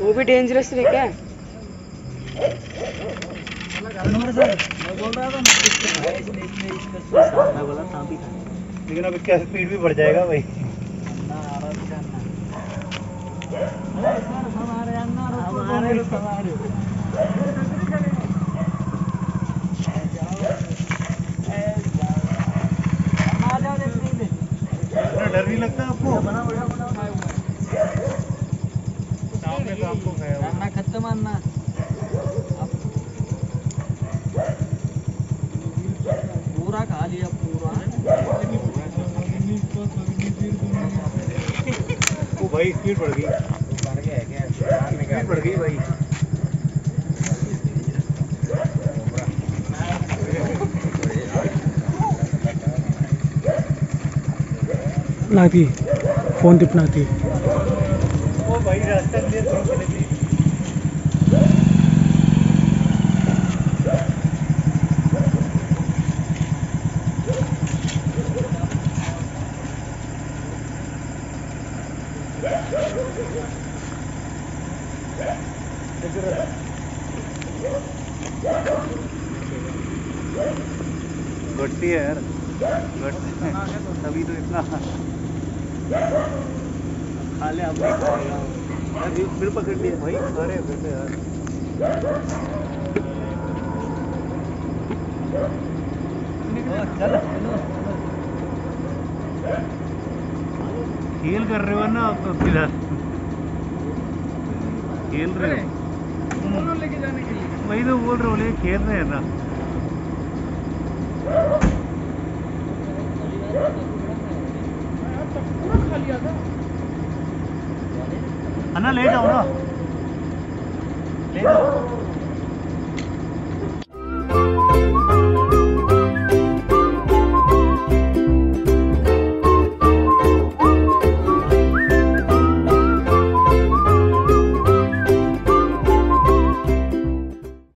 वो भी डेंजरस है क्या? लेकिन अब इसका स्पीड भी बढ़ जाएगा भाई। इतना डर नहीं लगता आपको? सामने तो आपको खाया हुआ। खत्म अन्ना पूरा खा लिया पूरा। ओ भाई स्पीड बढ़ गई। बढ़ गया है क्या? स्पीड बढ़ गई भाई। टिपना थी फ़ोन टिपना थी ओ भाई घटती है यार। घटती है तभी तो इतना खा ले अभी फिर पकड़ लिया। भाई अरे से यार। खेल कर रहे हो ना आप तो फ़िलहाल। खेल रहे हो। लेके जाने के लिए। वही तो बोल रहे हो लेकिन खेल रहे हैं ना। अन्ना ले जाओ ना। ले जाओ।